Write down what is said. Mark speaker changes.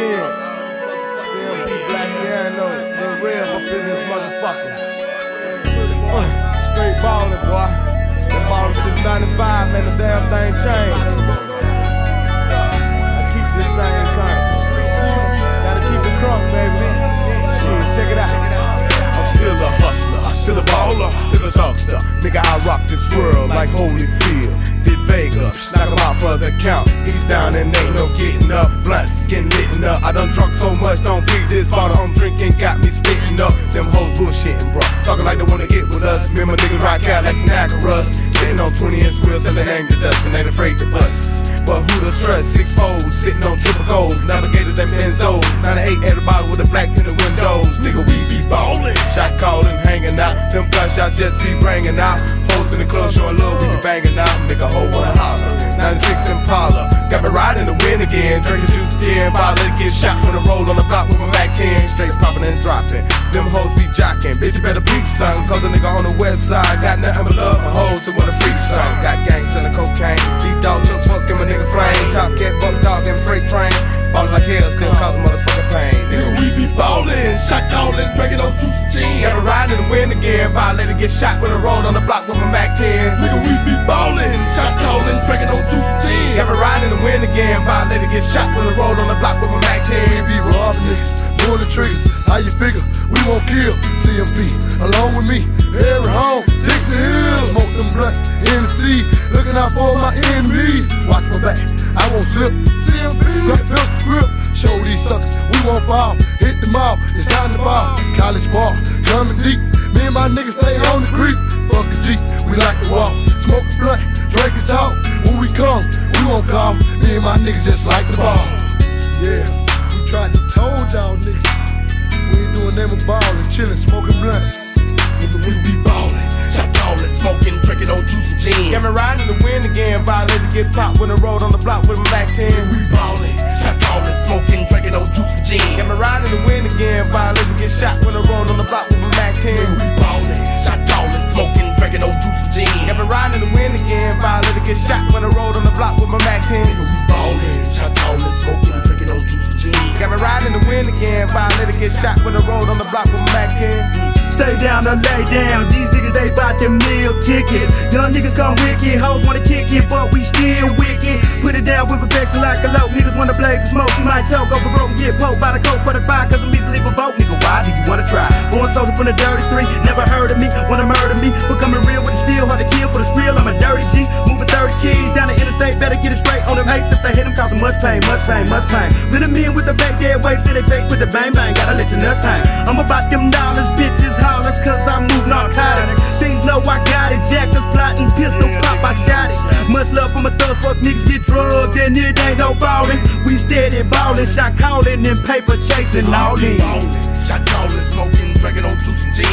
Speaker 1: again. CMP Black Piano, Lil Rev up in this motherfucker. Uh, straight ballin', boy. Been ballin' since 95, man, the damn thing changed. I keep this thing coming. Gotta keep it crunk, baby. Shit, check it out.
Speaker 2: I'm still a hustler, still a baller, still a talkster. Nigga, I rock this world like Holyfield. Vega, knock him out for the count. He's down and ain't no getting up. Blunts getting lit up. I done drunk so much, don't beat this bottle I'm drinking. Got me spitting up. Them hoes bullshitting, bro. Talking like they wanna get with us. Remember niggas rock out like Nackarus. Sitting on 20 inch wheels, selling names to dust and ain't afraid to bust. But who to trust? Six folds, sitting on triple gold. Navigators and Enzo. 98 at the bottom with the black tinted windows. Nigga, we be ballin'. Shot calling, hanging out. Them gunshots just be ringing out. Hoes in the club showing love, banging out. Make oh, a hoe wanna holler. 96 Impala. Got me riding the wind again. Drinking juice 10. Five get shot when I roll on the block with my Mac 10. Straight popping and dropping. Them hoes be jocking. Bitch, you better peep something. Cause the nigga on the west side got nothing but love for hoes that wanna freak some. Got gang selling cocaine. Deep dog took fuck and my nigga flame. Top cat, buck dog, and freight train. Ballin' like hell, still causing motherfucking pain. Shot callin', drinking on juice and gin. Me riding in the wind again. Violator get shot when I rolled on the block with my Mac 10. Nigga, we be ballin',
Speaker 3: coming deep. Me and my niggas stay on the creek. Fuck a Jeep, we like to walk. Smoke a blunt, drink and talk. When we come, we won't call. Me and my niggas just like the ball. Yeah, we tried to told y'all niggas. We ain't doing them a ballin', chillin', smoking blunts.
Speaker 2: Nigga, we be ballin', shot callin', smoking, drinking on juice and gin.
Speaker 1: Got me riding in the wind again. Violator get popped when I rolled on the block with my Mac 10.
Speaker 2: We ballin', shot callin', smoking, juice and gin.
Speaker 1: Got me riding in the wind again. Violator get shot when I roll on the block with my Mac 10.
Speaker 2: We ballin', shot callin', smoking, drinking on juice and gin.
Speaker 1: Got me riding in the wind again. Violator get shot when I roll on the block with my Mac 10.
Speaker 2: Nigga, we ballin', shot callin', smoking, drinking on juice and gin.
Speaker 1: Got me riding in the wind again. Violator get shot when I rolled on the block with my Mac 10.
Speaker 4: Stay down or lay down. These niggas, they bout them meal tickets. Young niggas come wicked, hoes wanna kick it, but we still wicked. Perfection like a low. Niggas wanna blaze the smoke, you might choke. For broke and get poked by the coke for the five, cause I'm easily provoked. Nigga, why do you wanna try? Born soldier from the dirty three, never heard of me, wanna murder me. For coming real with the steel, hard to kill for the spill. I'm a dirty G, moving 30 keys down the interstate, better get it straight on them hates. If they hit them, causing much pain, much pain, much pain. Let them in with the back dead waist, say they fake with the bang bang, gotta let your nuts hang. I'm about them dollars, bitches, hollers, cause I move narcotics. Things know I got it, jackers plotting, pistol pop, I shot it. Much love for my thug, fuck niggas and it ain't no ballin'. We steady ballin', shot callin' and paper chasing all in.
Speaker 2: Shot callin', smoking, drinking on juice and.